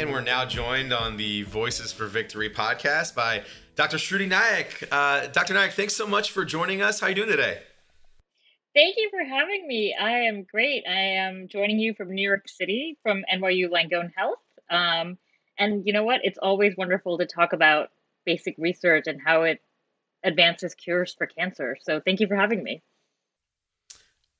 And we're now joined on the Voices for Victory podcast by Dr. Shruti Naik. Uh, Dr. Naik, thanks so much for joining us. How are you doing today? Thank you for having me. I am great. I am joining you from New York City from NYU Langone Health. Um, and you know what? It's always wonderful to talk about basic research and how it advances cures for cancer. So thank you for having me.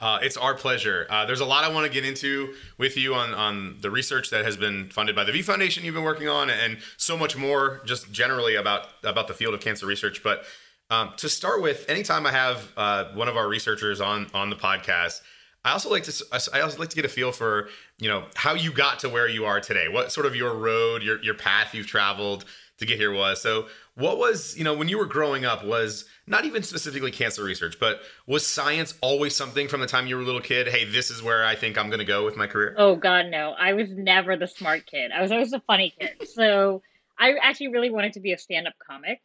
Uh, it's our pleasure. Uh, there's a lot I want to get into with you on, on the research that has been funded by the V Foundation you've been working on, and so much more just generally about about the field of cancer research. But um, to start with, anytime I have uh, one of our researchers on on the podcast, I also like to I also like to get a feel for you know how you got to where you are today. What sort of your road, your your path you've traveled to get here was. So, what was you know when you were growing up was not even specifically cancer research, but was science always something from the time you were a little kid? Hey, this is where I think I'm going to go with my career. Oh God, no! I was never the smart kid. I was always the funny kid. So I actually really wanted to be a stand-up comic.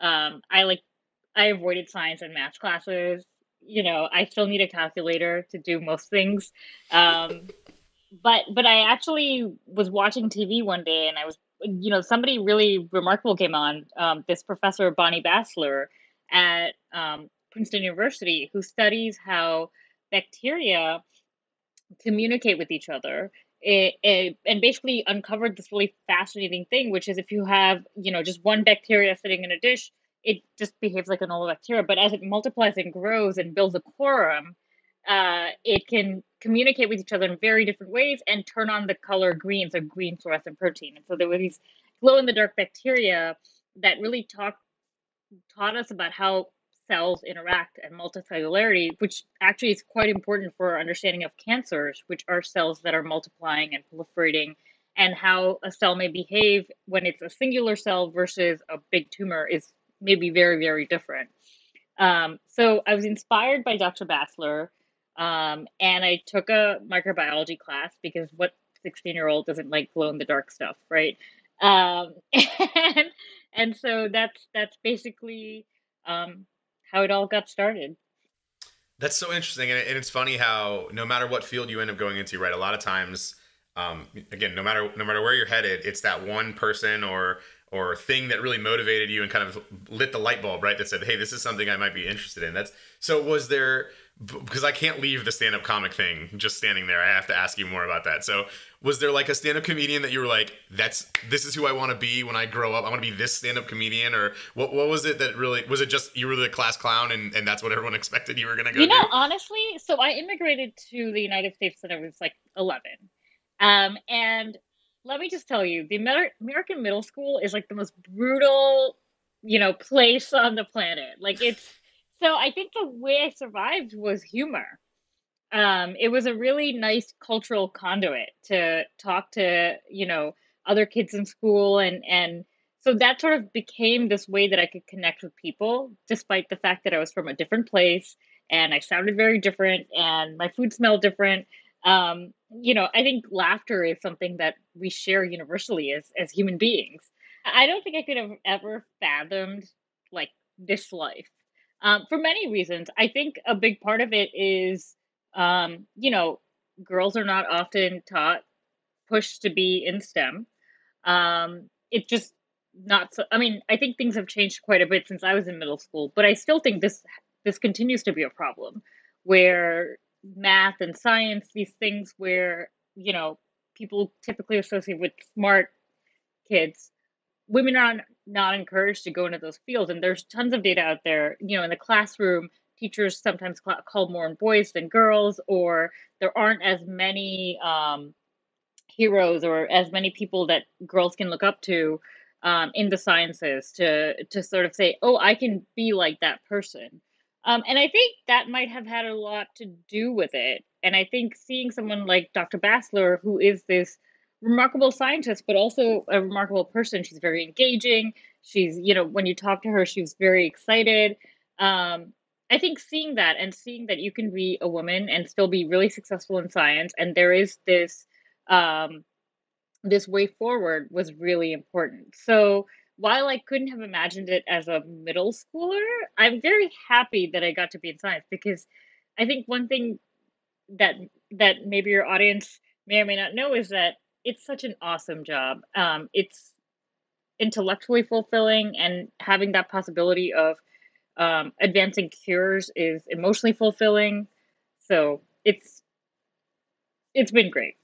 Um, I like I avoided science and math classes. You know, I still need a calculator to do most things. Um, but but I actually was watching TV one day and I was you know somebody really remarkable came on um, this professor Bonnie Bassler at um, Princeton University who studies how bacteria communicate with each other. It, it, and basically uncovered this really fascinating thing which is if you have you know just one bacteria sitting in a dish it just behaves like a normal bacteria. But as it multiplies and grows and builds a quorum uh, it can communicate with each other in very different ways and turn on the color green, so green fluorescent protein. And so there were these glow in the dark bacteria that really taught taught us about how cells interact and multicellularity, which actually is quite important for our understanding of cancers, which are cells that are multiplying and proliferating, and how a cell may behave when it's a singular cell versus a big tumor is maybe very, very different. Um, so I was inspired by Dr. Bassler um, and I took a microbiology class because what 16 year old doesn't like glow in the dark stuff, right? Um, and, and so that's that's basically um, how it all got started. That's so interesting, and it's funny how no matter what field you end up going into, right? A lot of times, um, again, no matter no matter where you're headed, it's that one person or or thing that really motivated you and kind of lit the light bulb, right? That said, "Hey, this is something I might be interested in." That's so. Was there because I can't leave the stand-up comic thing just standing there. I have to ask you more about that. So, was there like a stand-up comedian that you were like, "That's this is who I want to be when I grow up. I want to be this stand-up comedian," or what? What was it that really was it? Just you were the class clown, and and that's what everyone expected you were gonna go. You know, do? honestly, so I immigrated to the United States when I was like eleven, um, and let me just tell you, the American middle school is like the most brutal, you know, place on the planet. Like it's so I think the way I survived was humor. Um, it was a really nice cultural conduit to talk to, you know, other kids in school and and so that sort of became this way that I could connect with people, despite the fact that I was from a different place and I sounded very different and my food smelled different um, you know, I think laughter is something that we share universally as as human beings. I don't think I could have ever fathomed like this life um, for many reasons. I think a big part of it is, um, you know, girls are not often taught pushed to be in STEM. Um, it just not so. I mean, I think things have changed quite a bit since I was in middle school, but I still think this this continues to be a problem where math and science, these things where, you know, people typically associate with smart kids, women are not encouraged to go into those fields. And there's tons of data out there, you know, in the classroom, teachers sometimes call more boys than girls, or there aren't as many um, heroes or as many people that girls can look up to um, in the sciences to to sort of say, oh, I can be like that person. Um, and I think that might have had a lot to do with it. And I think seeing someone like Dr. Bassler, who is this remarkable scientist, but also a remarkable person, she's very engaging. She's, you know, when you talk to her, she was very excited. Um, I think seeing that and seeing that you can be a woman and still be really successful in science, and there is this um, this way forward was really important. So while I couldn't have imagined it as a middle schooler, I'm very happy that I got to be in science because I think one thing that that maybe your audience may or may not know is that it's such an awesome job. Um, it's intellectually fulfilling, and having that possibility of um, advancing cures is emotionally fulfilling. So it's it's been great.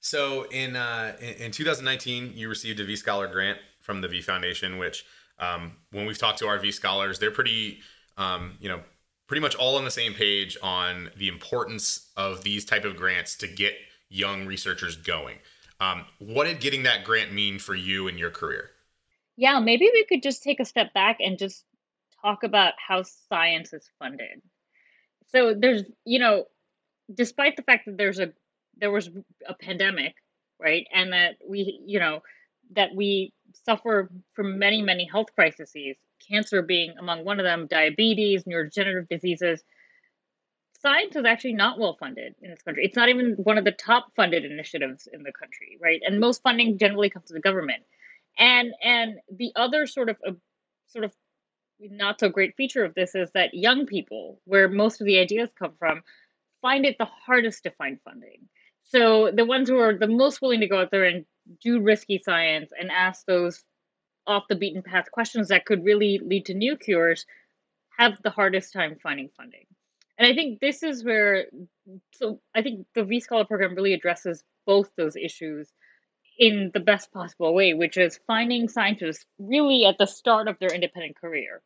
So in uh, in, in 2019, you received a V Scholar grant from the V Foundation, which um, when we've talked to our V Scholars, they're pretty um, you know pretty much all on the same page on the importance of these type of grants to get young researchers going. Um, what did getting that grant mean for you in your career? Yeah, maybe we could just take a step back and just talk about how science is funded. So there's, you know, despite the fact that there's a there was a pandemic, right, and that we, you know, that we suffer from many many health crises, cancer being among one of them, diabetes, neurodegenerative diseases. Science is actually not well funded in this country. It's not even one of the top funded initiatives in the country, right? And most funding generally comes to the government. And and the other sort of a sort of not so great feature of this is that young people, where most of the ideas come from, find it the hardest to find funding. So the ones who are the most willing to go out there and do risky science and ask those off the beaten path questions that could really lead to new cures have the hardest time finding funding. And I think this is where, so I think the V Scholar program really addresses both those issues in the best possible way, which is finding scientists really at the start of their independent career.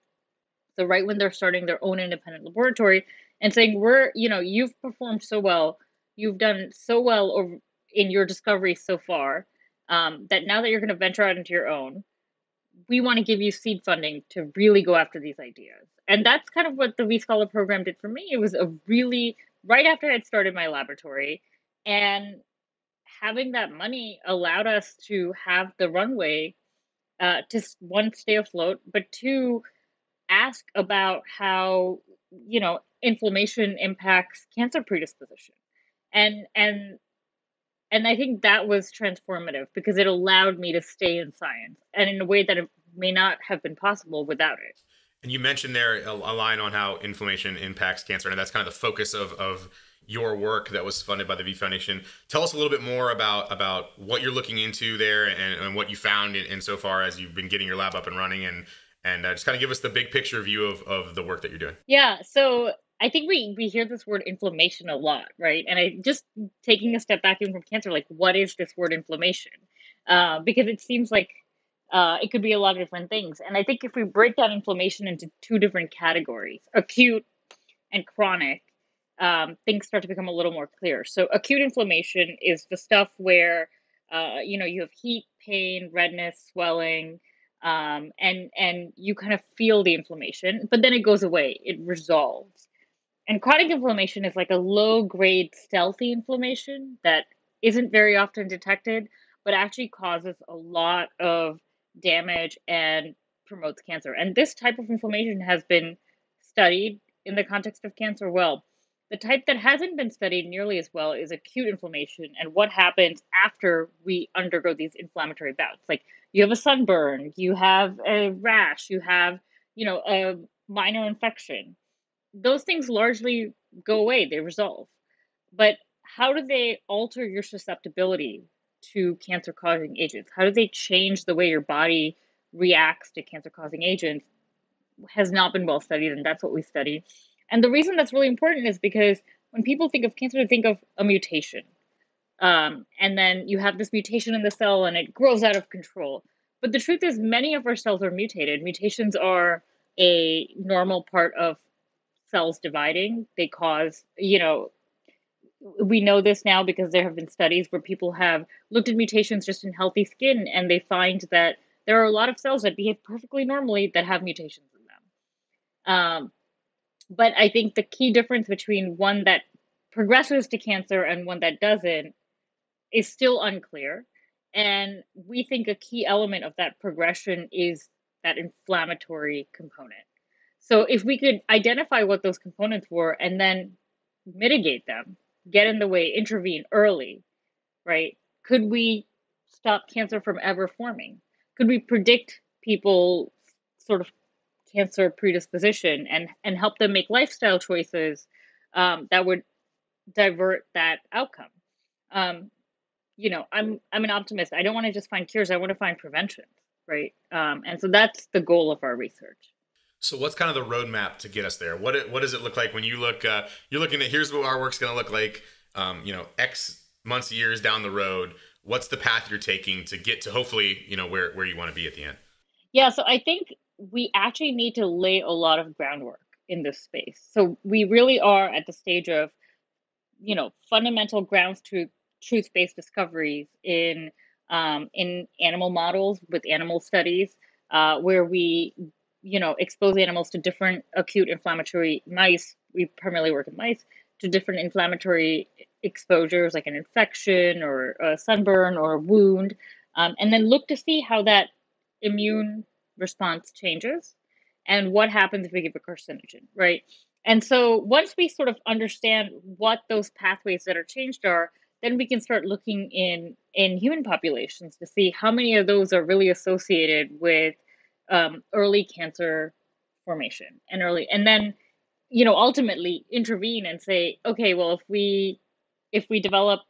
So, right when they're starting their own independent laboratory and saying, We're, you know, you've performed so well, you've done so well over, in your discovery so far, um, that now that you're going to venture out into your own, we want to give you seed funding to really go after these ideas. And that's kind of what the V Scholar program did for me. It was a really, right after I had started my laboratory, and having that money allowed us to have the runway uh, to one, stay afloat, but two, ask about how, you know, inflammation impacts cancer predisposition. And, and and I think that was transformative because it allowed me to stay in science and in a way that it may not have been possible without it. And you mentioned there a, a line on how inflammation impacts cancer, and that's kind of the focus of, of your work that was funded by the V Foundation. Tell us a little bit more about about what you're looking into there and, and what you found in, in, so far as you've been getting your lab up and running, and and uh, just kind of give us the big picture view of, of the work that you're doing. Yeah. So I think we we hear this word inflammation a lot, right? And I just taking a step back even from cancer, like what is this word inflammation? Uh, because it seems like uh, it could be a lot of different things. And I think if we break down inflammation into two different categories, acute and chronic, um, things start to become a little more clear. So acute inflammation is the stuff where uh, you know you have heat, pain, redness, swelling. Um, and and you kind of feel the inflammation, but then it goes away. It resolves. And chronic inflammation is like a low grade stealthy inflammation that isn't very often detected, but actually causes a lot of damage and promotes cancer. And this type of inflammation has been studied in the context of cancer well. The type that hasn't been studied nearly as well is acute inflammation and what happens after we undergo these inflammatory bouts. Like you have a sunburn, you have a rash, you have, you know, a minor infection those things largely go away, they resolve. But how do they alter your susceptibility to cancer causing agents? How do they change the way your body reacts to cancer causing agents? Has not been well studied, and that's what we study. And the reason that's really important is because when people think of cancer, they think of a mutation. Um, and then you have this mutation in the cell and it grows out of control. But the truth is, many of our cells are mutated. Mutations are a normal part of cells dividing. They cause, you know, we know this now because there have been studies where people have looked at mutations just in healthy skin and they find that there are a lot of cells that behave perfectly normally that have mutations in them. Um, but I think the key difference between one that progresses to cancer and one that doesn't is still unclear. And we think a key element of that progression is that inflammatory component. So if we could identify what those components were and then mitigate them, get in the way, intervene early, right? Could we stop cancer from ever forming? Could we predict people sort of cancer predisposition and and help them make lifestyle choices um, that would divert that outcome? Um, you know, I'm I'm an optimist. I don't want to just find cures. I want to find prevention, right? Um, and so that's the goal of our research. So what's kind of the roadmap to get us there? What it, what does it look like when you look? Uh, you're looking at here's what our work's going to look like. Um, you know, X months, years down the road. What's the path you're taking to get to hopefully you know where where you want to be at the end? Yeah, so I think we actually need to lay a lot of groundwork in this space. So we really are at the stage of, you know, fundamental grounds to truth based discoveries in um, in animal models with animal studies, uh, where we, you know, expose animals to different acute inflammatory mice. We primarily work in mice to different inflammatory exposures, like an infection or a sunburn or a wound, um, and then look to see how that immune response changes and what happens if we give a carcinogen, right? And so once we sort of understand what those pathways that are changed are, then we can start looking in in human populations to see how many of those are really associated with um, early cancer formation and early, and then you know ultimately intervene and say, okay, well if we if we develop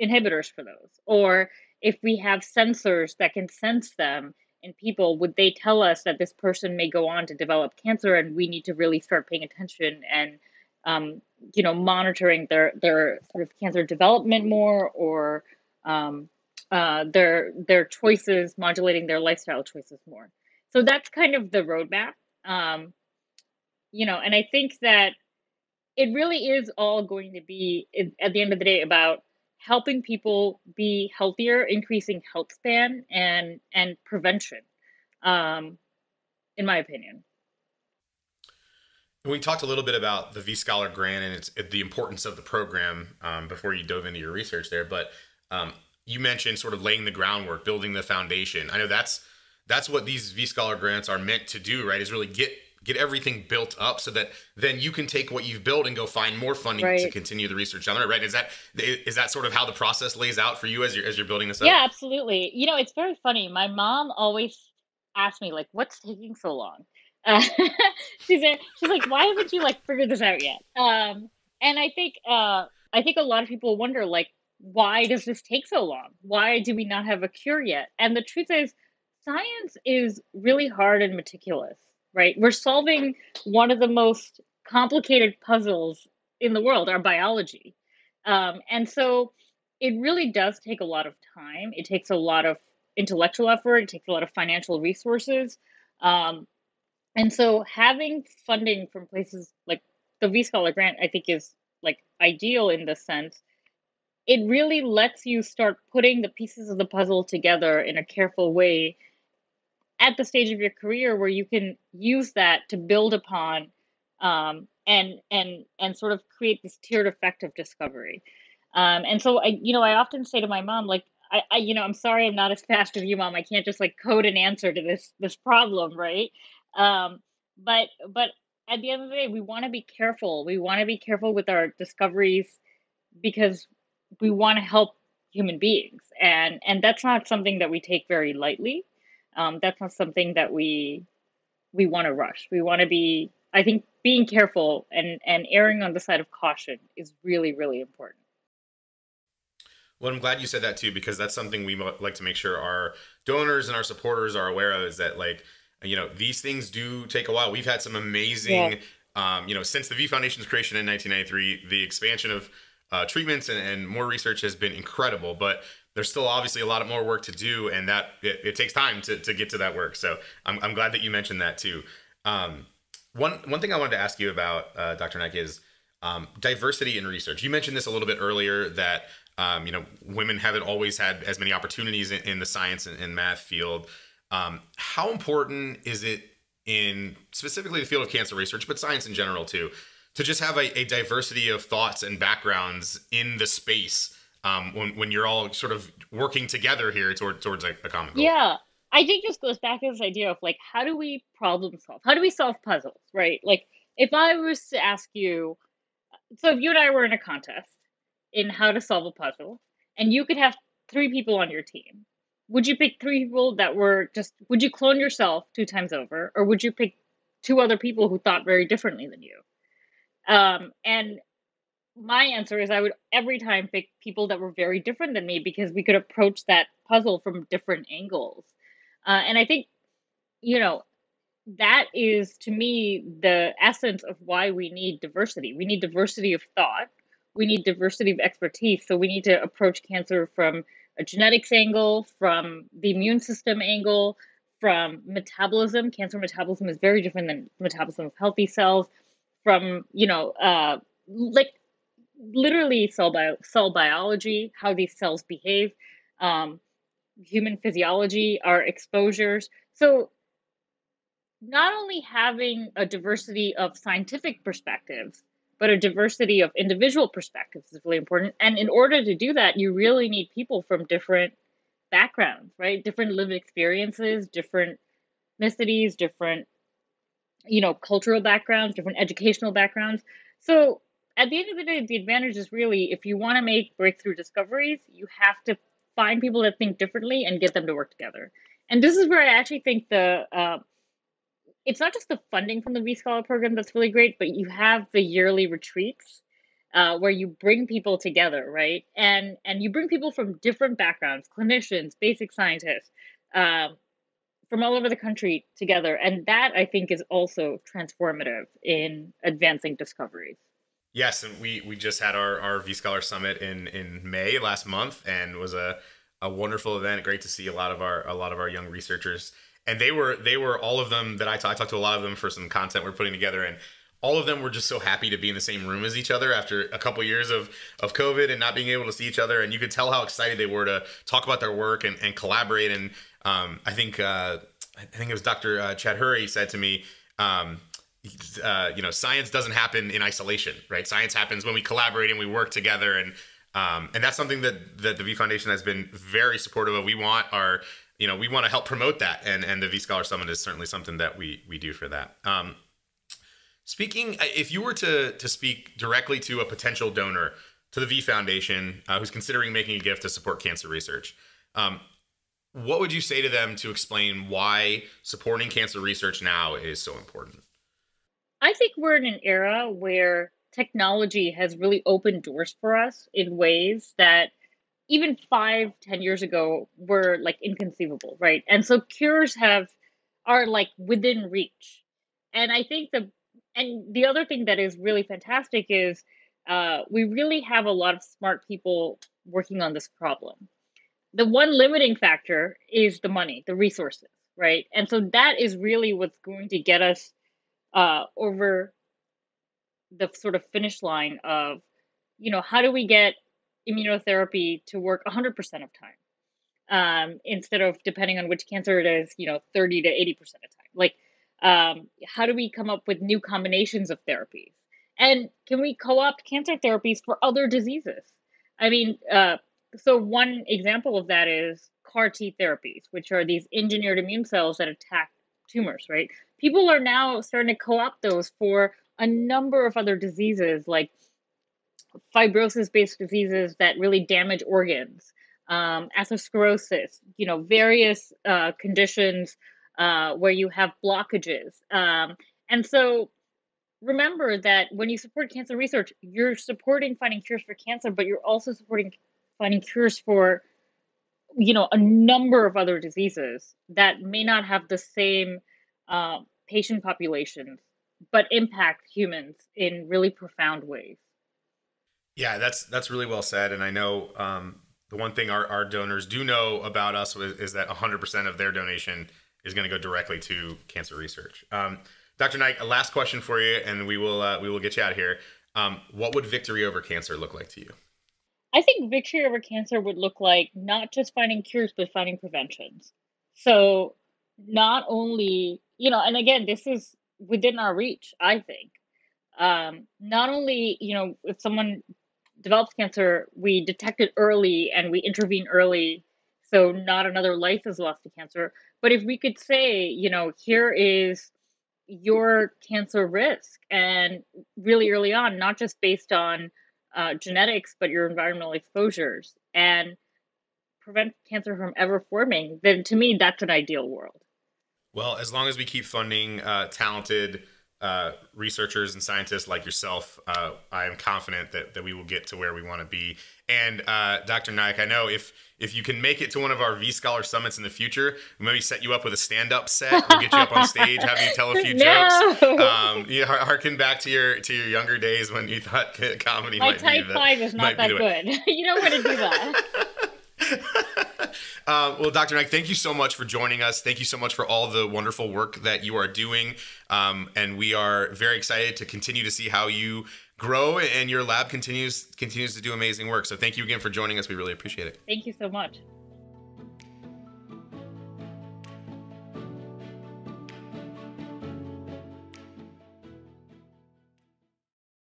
inhibitors for those, or if we have sensors that can sense them in people, would they tell us that this person may go on to develop cancer and we need to really start paying attention and um, you know monitoring their their sort of cancer development more or um, uh, their their choices, modulating their lifestyle choices more. So that's kind of the roadmap. Um, you know, and I think that it really is all going to be at the end of the day about helping people be healthier, increasing health span, and and prevention, um, in my opinion. We talked a little bit about the V Scholar grant and its the importance of the program um, before you dove into your research there, but um, you mentioned sort of laying the groundwork, building the foundation. I know that's that's what these V Scholar grants are meant to do, right? Is really get get everything built up so that then you can take what you've built and go find more funding right. to continue the research the road. Right? Is that is that sort of how the process lays out for you as you're as you're building this up? Yeah, absolutely. You know, it's very funny. My mom always asks me like, "What's taking so long?" Uh, she's a, she's like, "Why haven't you like figured this out yet?" Um, and I think uh, I think a lot of people wonder like, why does this take so long? Why do we not have a cure yet? And the truth is, science is really hard and meticulous right? We're solving one of the most complicated puzzles in the world, our biology. Um, and so it really does take a lot of time. It takes a lot of intellectual effort, it takes a lot of financial resources. Um, and so having funding from places like the V Scholar grant, I think is like ideal in this sense. It really lets you start putting the pieces of the puzzle together in a careful way at the stage of your career where you can use that to build upon um, and and and sort of create this tiered effect of discovery. Um, and so I, you know, I often say to my mom, like, I, I, you know, I'm sorry, I'm not as fast as you, mom. I can't just like code an answer to this this problem, right? Um, but but at the end of the day, we want to be careful. We want to be careful with our discoveries because we want to help human beings, and and that's not something that we take very lightly um, that's not something that we we want to rush. We want to be. I think being careful and and erring on the side of caution is really really important. Well, I'm glad you said that too because that's something we like to make sure our donors and our supporters are aware of. Is that like you know these things do take a while. We've had some amazing. Yeah. Um, you know, since the V Foundation's creation in 1993, the expansion of uh, treatments and, and more research has been incredible. But there's still obviously a lot of more work to do, and that it, it takes time to, to get to that work. So I'm, I'm glad that you mentioned that too. Um, one one thing I wanted to ask you about, uh, Dr. Naik, is um, diversity in research. You mentioned this a little bit earlier that um, you know women haven't always had as many opportunities in, in the science and, and math field. Um, how important is it in specifically the field of cancer research, but science in general too, to just have a, a diversity of thoughts and backgrounds in the space? Um, when when you're all sort of working together here toward, towards a, a common goal. Yeah, I think just goes back to this idea of like how do we problem solve? How do we solve puzzles? Right? Like if I was to ask you, so if you and I were in a contest in how to solve a puzzle, and you could have three people on your team, would you pick three people that were just? Would you clone yourself two times over, or would you pick two other people who thought very differently than you? Um, and my answer is I would every time pick people that were very different than me because we could approach that puzzle from different angles. Uh, and I think, you know, that is to me the essence of why we need diversity. We need diversity of thought. We need diversity of expertise. So we need to approach cancer from a genetics angle, from the immune system angle, from metabolism. Cancer metabolism is very different than metabolism of healthy cells. From you know, uh, like literally cell bio- cell biology, how these cells behave, um, human physiology, our exposures. So not only having a diversity of scientific perspectives, but a diversity of individual perspectives is really important. And in order to do that, you really need people from different backgrounds, right? Different lived experiences, different ethnicities, different, you know, cultural backgrounds, different educational backgrounds. So at the end of the day, the advantage is really if you want to make breakthrough discoveries, you have to find people that think differently and get them to work together. And this is where I actually think the uh, it's not just the funding from the V Scholar program that's really great, but you have the yearly retreats uh, where you bring people together, right? And and you bring people from different backgrounds, clinicians, basic scientists, um, from all over the country together, and that I think is also transformative in advancing discoveries. Yes, and we we just had our our V Scholar Summit in in May last month, and was a a wonderful event. Great to see a lot of our a lot of our young researchers, and they were they were all of them that I, talked to a lot of them for some content we're putting together, and all of them were just so happy to be in the same room as each other after a couple years of of COVID and not being able to see each other. And you could tell how excited they were to talk about their work and, and collaborate. And um, I think uh, I think it was Dr. Uh, Chad Hurry said to me. Um, uh, you know, science doesn't happen in isolation, right? Science happens when we collaborate and we work together, and um, and that's something that that the V Foundation has been very supportive of. We want our, you know, we want to help promote that, and and the V Scholar Summit is certainly something that we we do for that. Um, Speaking, uh, if you were to to speak directly to a potential donor to the V Foundation uh, who's considering making a gift to support cancer research, um, what would you say to them to explain why supporting cancer research now is so important? I think we're in an era where technology has really opened doors for us in ways that even five, ten years ago were like inconceivable, right? And so cures have are like within reach. And I think the and the other thing that is really fantastic is uh, we really have a lot of smart people working on this problem. The one limiting factor is the money, the resources, right? And so that is really what's going to get us uh, over the sort of finish line of, you know, how do we get immunotherapy to work 100% of time um, instead of depending on which cancer it is, you know, 30 to 80% of time. Like um, how do we come up with new combinations of therapies? And can we co opt cancer therapies for other diseases? I mean, uh, so one example of that is CAR T therapies, which are these engineered immune cells that attack tumors, right? People are now starting to co opt those for a number of other diseases like fibrosis based diseases that really damage organs, um, atherosclerosis, you know, various uh, conditions uh, where you have blockages. Um, and so remember that when you support cancer research, you're supporting finding cures for cancer, but you're also supporting finding cures for you know a number of other diseases that may not have the same uh, patient populations but impact humans in really profound ways yeah that's that's really well said and i know um, the one thing our, our donors do know about us is, is that 100% of their donation is going to go directly to cancer research. Um, Dr. Naik a last question for you, and we will uh, we will get you out of here. Um, what would victory over cancer look like to you? I think victory over cancer would look like not just finding cures, but finding preventions. So not only you know, and again, this is within our reach. I think um, not only you know if someone develops cancer, we detect it early and we intervene early, so not another life is lost to cancer but if we could say, you know, here is your cancer risk and really early on, not just based on uh, genetics, but your environmental exposures and prevent cancer from ever forming, then to me, that's an ideal world. Well, as long as we keep funding uh, talented uh, researchers and scientists like yourself, uh, I am confident that, that we will get to where we want to be. And uh, Dr. Naik, I know if if you can make it to one of our V Scholar summits in the future, we maybe set you up with a stand up set. We'll get you up on stage, have you tell a few no. jokes. Um, you harken back to your to your younger days when you thought comedy. My might type be the, five is not that good. you don't want to do that. Uh, well, Dr. Naik, thank you so much for joining us. Thank you so much for all the wonderful work that you are doing. Um, and we are very excited to continue to see how you grow and your lab continues continues to do amazing work. So thank you again for joining us. We really appreciate it. Thank you so much.